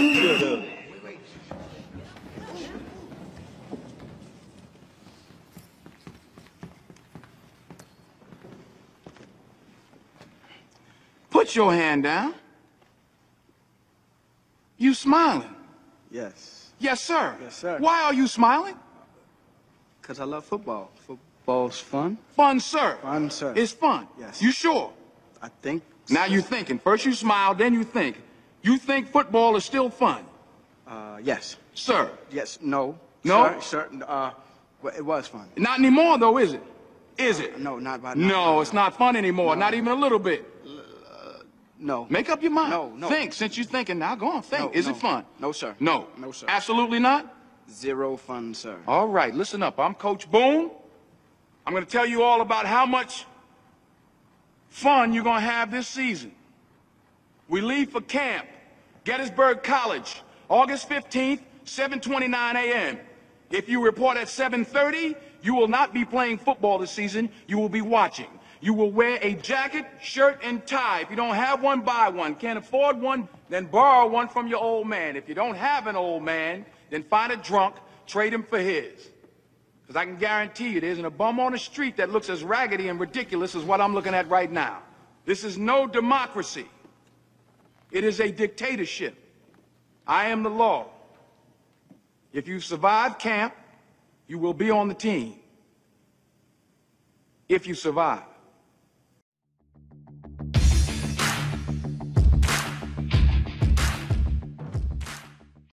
good. Put your hand down. You smiling? Yes. Yes, sir. Yes, sir. Why are you smiling? Because I love football. Football's fun. Fun, sir. Fun, sir. It's fun. Yes. You sure? I think. Now you thinking. First you smile, then you think. You think football is still fun, Uh, yes. sir? Yes. No. No? Sir, sir, uh, well, it was fun. Not anymore, though, is it? Is it? No, not by No, it's not fun anymore. Not even a little bit. No. Make up your mind. No, no. Think. Since you're thinking, now go on. Think. No, is no. it fun? No, sir. No. No, sir. Absolutely not. Zero fun, sir. All right, listen up. I'm Coach Boone. I'm going to tell you all about how much fun you're going to have this season. We leave for camp, Gettysburg College, August 15th, 7:29 a.m. If you report at 7:30, you will not be playing football this season. You will be watching. You will wear a jacket, shirt, and tie. If you don't have one, buy one. Can't afford one, then borrow one from your old man. If you don't have an old man, then find a drunk, trade him for his. Because I can guarantee you there isn't a bum on the street that looks as raggedy and ridiculous as what I'm looking at right now. This is no democracy. It is a dictatorship. I am the law. If you survive camp, you will be on the team. If you survive.